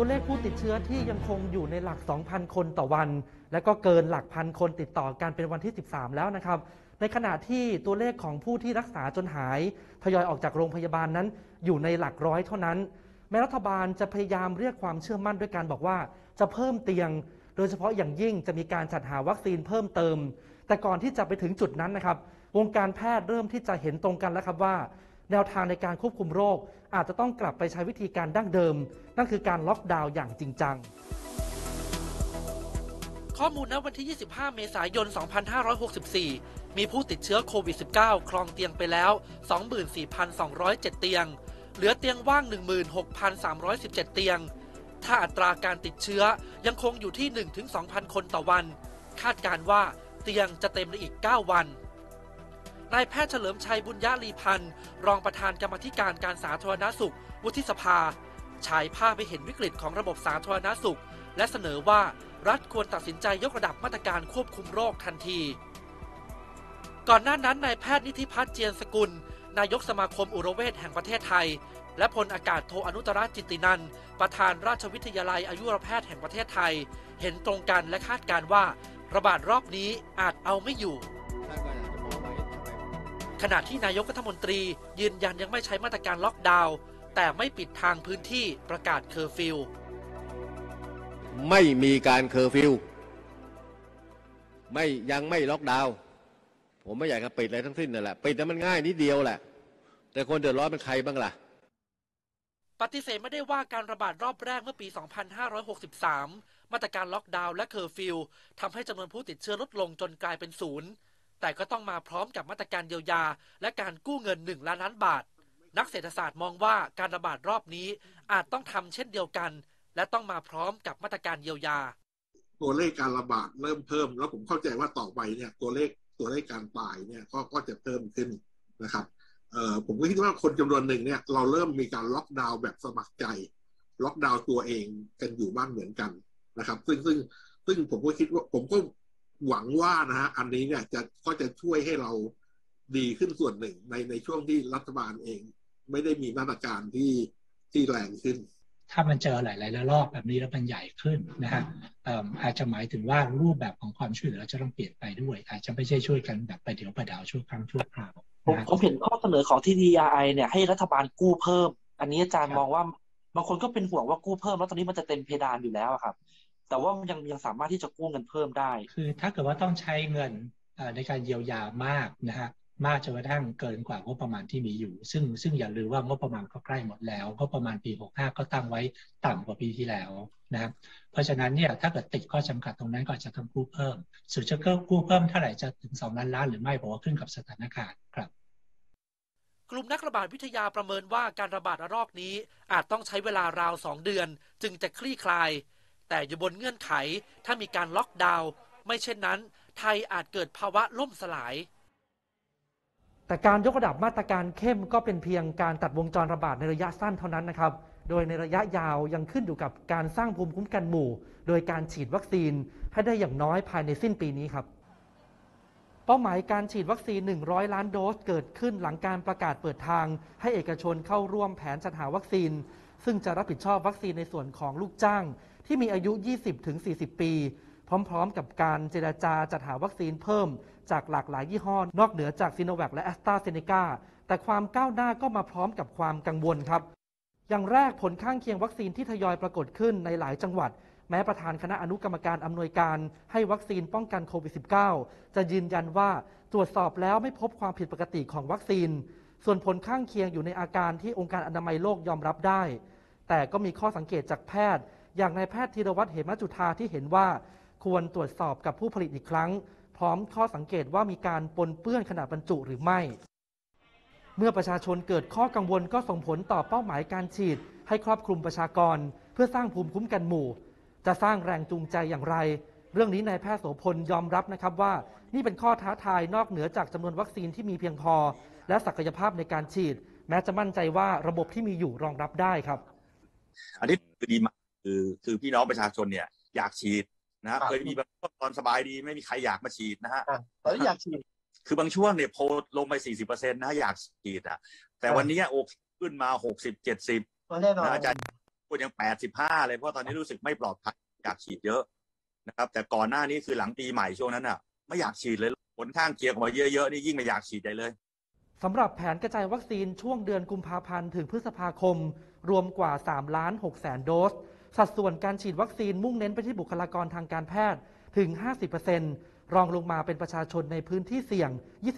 ัวเลขผู้ติดเชื้อที่ยังคงอยู่ในหลัก 2,000 คนต่อวัน และก็เกินหลักพันคนติดต่อกันเป็นวันที่ 13 แล้วนะครับ ในขณะที่ตัวเลขของผู้ที่รักษาจนหายทยอยออกจากโรงพยาบาลนั้น อยู่ในหลักร้อยเท่านั้น แม้รัฐบาลจะพยายามเรียกความเชื่อมั่นด้วยการบอกว่า จะเพิ่มเตียง โดยเฉพาะอย่างยิ่งจะมีการจัดหาวัคซีนเพิ่มเติม แต่ก่อนที่จะไปถึงจุดนั้นนะครับ วงการแพทย์เริ่มที่จะเห็นตรงกันแล้วครับว่า แนวทางในการควบคุมโรค อาจจะต้องกลับไปใช้วิธีการดั้งเดิม นั่นคือการล็อกดาวน์อย่างจริงจัง ข้อมูลณวันที่ 25 เมษายน 2564 มีผู้ติดเชื้อโควิด -19 ครองเตียงไปแล้ว 24,207 เตียง เหลือเตียงว่าง 16,317 เตียง ถ้าอัตราการติดเชื้อยังคงอยู่ที่ 1-2,000 คนต่อวัน คาดการว่าเตียงจะเต็มในอีก 9 วัน นายแพทย์เฉลิมชัยบุญญาลีพันธ์ รองประธานกรรมธิการการสาธารณสุข วุฒิสภา ฉายภาพไปเห็นวิกฤตของระบบสาธารณสุข และเสนอว่ารัฐควรตัดสินใจยกระดับมาตรการควบคุมโรคทันทีก่อนหน้านั้นนายแพทย์นิธิพัฒน์เจียนสกุล นายกสมาคมอุรเวชแห่งประเทศไทย และพลอากาศโทอนุตรจิตินัน ประธานราชวิทยาลัยอายุรแพทย์แห่งประเทศไทย เห็นตรงกันและคาดการว่า ระบาดรอบนี้อาจเอาไม่อยู่ ขณะที่นายกรัฐมนตรียืนยันยังไม่ใช้มาตรการล็อกดาวน์แต่ไม่ปิดทางพื้นที่ประกาศเคอร์ฟิวไม่มีการเคอร์ฟิวไม่ยังไม่ล็อกดาวน์ผมไม่อยากจะปิดอะไรทั้งสิ้นนั่นแหละปิดแล้วมันง่ายนิดเดียวแหละ แต่คนเดือดร้อนเป็นใครบ้างล่ะ ปฏิเสธไม่ได้ว่าการระบาดรอบแรกเมื่อปี 2563 มาตรการล็อกดาวน์และเคอร์ฟิวทำให้จำนวนผู้ติดเชื้อลดลงจนกลายเป็นศูนย์ แต่ก็ต้องมาพร้อมกับมาตรการเยียวยา และการกู้เงิน 1 ล้านล้านบาท นักเศรษฐศาสตร์มองว่าการระบาดรอบนี้อาจต้องทำเช่นเดียวกัน และต้องมาพร้อมกับมาตรการเยียวยา ตัวเลขการระบาดเริ่มเพิ่ม แล้วผมเข้าใจว่าต่อไปเนี่ยตัวเลขตัวเลขการตายเนี่ยก็ก็จะเพิ่มขึ้นนะครับเออผมก็คิดว่าคนจำนวนหนึ่งเนี่ยเราเริ่มมีการล็อกดาวน์แบบสมัครใจ ล็อกดาวน์ตัวเองกันอยู่บ้างเหมือนกันนะครับ ซึ่งซึ่งซึ่งผมก็คิดว่าผมก็ หวังว่านะฮะอันนี้เนี่ยจะก็จะช่วยให้เราดีขึ้นส่วนหนึ่งในในช่วงที่รัฐบาลเอง ไม่ได้มีมาตรการที่ที่แรงขึ้น ถ้ามันเจอหลายๆระลอกแบบนี้แล้วมันใหญ่ขึ้นนะฮะเอิ่มอาจจะหมายถึงว่ารูปแบบของความช่วยเหลือจะต้องเปลี่ยนไปด้วย อาจจะไม่ใช่ช่วยกันแบบไปเดี๋ยวประดาวชั่วครั้งชั่วคราวผมนะฮะผมเห็นข้อเสนอของที่ DRI เนี่ยให้รัฐบาลกู้เพิ่ม อันนี้อาจารย์มองว่าบางคนก็เป็นห่วงว่ากู้เพิ่มแล้วตอนนี้มันจะเต็มเพดานอยู่แล้วอะครับ แต่ว่ามันยังยังสามารถที่จะกู้เงินเพิ่มได้ คือถ้าเกิดว่าต้องใช้เงินเอ่อในการเยียวยามากนะฮะมากจนกระทั่งเกินกว่างบประมาณที่มีอยู่ ซึ่งซึ่งอย่าลืมว่างบประมาณก็ใกล้หมดแล้วงบประมาณปี 65 ก็ตั้งไว้ต่ำกว่าปีที่แล้วนะครับเพราะฉะนั้นเนี่ยถ้าเกิดติดข้อจำกัดตรงนั้นก็อาจจะต้องกู้เพิ่มส่วนจะกู้เพิ่มเท่าไหร่จะถึง 2 ล้านล้านหรือไม่ผมว่าขึ้นกับสถานการณ์ครับ กลุ่มนักระบาดวิทยาประเมินว่าการระบาดระลอกนี้อาจต้องใช้เวลาราว 2 เดือน จึงจะคลี่คลาย แต่อยู่บนเงื่อนไขถ้ามีการล็อกดาวน์ไม่เช่นนั้น ไทยอาจเกิดภาวะล่มสลาย แต่การยกระดับมาตรการเข้มก็เป็นเพียงการตัดวงจรระบาดในระยะสั้นเท่านั้นนะครับ โดยในระยะยาวยังขึ้นอยู่กับการสร้างภูมิคุ้มกันหมู่ โดยการฉีดวัคซีนให้ได้อย่างน้อยภายในสิ้นปีนี้ครับเป้าหมายการฉีดวัคซีน 100 ล้านโดสเกิดขึ้นหลังการประกาศเปิดทาง ให้เอกชนเข้าร่วมแผนจัดหาวัคซีน ซึ่งจะรับผิดชอบวัคซีนในส่วนของลูกจ้าง ที่มีอายุ 20-40 ปี พร้อมๆ กับการเจราจาจัดหาวัคซีนเพิ่ม จากหลากหลายยี่ห้อ นอกเหนือจากซีโนแวคและแอสตราเซเนกาแต่ความก้าวหน้าก็มาพร้อมกับความกังวลครับ อย่างแรกผลข้างเคียงวัคซีนที่ทยอยปรากฏขึ้นในหลายจังหวัด แม้ประธานคณะอนุกรรมการอำนวยการให้วัคซีนป้องกันโควิด -19 จะยืนยันว่าตรวจสอบแล้วไม่พบความผิดปกติของวัคซีน ส่วนผลข้างเคียงอยู่ในอาการที่องค์การอนามัยโลกยอมรับได้ แต่ก็มีข้อสังเกตจากแพทย์ อย่างนายแพทย์ธีรวัตรเหมจุธาที่เห็นว่า ควรตรวจสอบกับผู้ผลิตอีกครั้ง พร้อมข้อสังเกตว่ามีการปนเปื้อนขนาดบรรจุหรือไม่ เมื่อประชาชนเกิดข้อกังวลก็ส่งผลต่อเป้าหมายการฉีด ให้ครอบคลุมประชากร เพื่อสร้างภูมิคุ้มกันหมู่ จะสร้างแรงจูงใจอย่างไร เรื่องนี้นายแพทย์โสพลยอมรับนะครับว่า นี่เป็นข้อท้าทายนอกเหนือจากจำนวนวัคซีนที่มีเพียงพอ และศักยภาพในการฉีด แม้จะมั่นใจว่าระบบที่มีอยู่รองรับได้ครับ อันนี้คือดีมาก คือคือพี่น้องประชาชนเนี่ยอยากฉีดนะฮะครับเคยมีบางช่วงตอนสบายดีไม่มีใครอยากมาฉีดนะฮะอะตอนนี้อยากฉีด คือบางช่วงเนี่ยโพลลงไปสี่สิบเปอร์เซ็นต์นะอยากฉีดอะ แต่วันนี้โอเคขึ้นมาหกสิบเจ็ดสิบแน่นอนนะอาจารย์คนยังแปดสิบห้าเลยเพราะตอนนี้รู้สึกไม่ปลอดภัยอยากฉีดเยอะนะครับ แต่ก่อนหน้านี้คือหลังปีใหม่ช่วงนั้นอะ ไม่อยากฉีดเลยผลข้างเคียงออกมาเยอะๆนี่ยิ่งไม่อยากฉีดใหญ่เลยสำหรับแผนกระจายวัคซีนช่วงเดือนกุมภาพันธ์ถึงพฤษภาคม รวมกว่า3ล้าน6แสนโดส สัดส่วนการฉีดวัคซีนมุ่งเน้นไปที่บุคลากรทางการแพทย์ถึง 50%รองลงมาเป็นประชาชนในพื้นที่เสี่ยง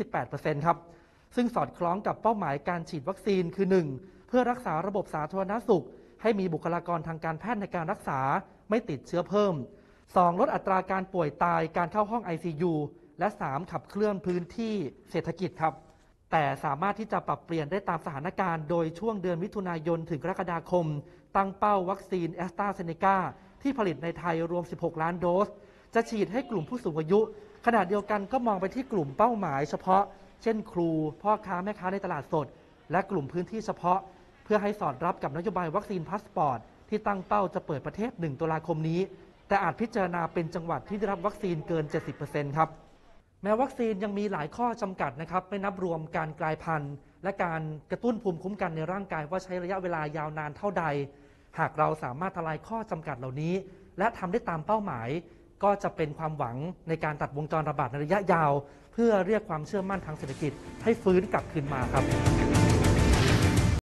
28%ครับ ซึ่งสอดคล้องกับเป้าหมายการฉีดวัคซีนคือ 1. เพื่อรักษาระบบสาธารณสุข ให้มีบุคลากรทางการแพทย์ในการรักษาไม่ติดเชื้อเพิ่ม 2. ลดอัตราการป่วยตายการเข้าห้อง ICU และ 3. ขับเคลื่อนพื้นที่เศรษฐกิจครับ แต่สามารถที่จะปรับเปลี่ยนได้ตามสถานการณ์ โดยช่วงเดือนมิถุนายนถึงกรกฎาคม ตั้งเป้าวัคซีนแอสตราเซเนกาที่ผลิตในไทยรวม 16 ล้านโดส จะฉีดให้กลุ่มผู้สูงอายุ ขณะเดียวกันก็มองไปที่กลุ่มเป้าหมายเฉพาะ เช่นครู พ่อค้าแม่ค้าในตลาดสด และกลุ่มพื้นที่เฉพาะ เพื่อให้สอดรับกับนโยบายวัคซีนพาสปอร์ต ที่ตั้งเป้าจะเปิดประเทศ 1 ตุลาคมนี้ แต่อาจพิจารณาเป็นจังหวัดที่ได้รับวัคซีนเกิน 70%ครับแม้วัคซีนยังมีหลายข้อจำกัดนะครับไม่นับรวมการกลายพันธุ์ และการกระตุ้นภูมิคุ้มกันในร่างกายว่าใช้ระยะเวลายาวนานเท่าใด หากเราสามารถทลายข้อจำกัดเหล่านี้ และทำได้ตามเป้าหมาย ก็จะเป็นความหวังในการตัดวงจรระบาดในระยะยาว เพื่อเรียกความเชื่อมั่นทางเศรษฐกิจให้ฟื้นกลับคืนมาครับ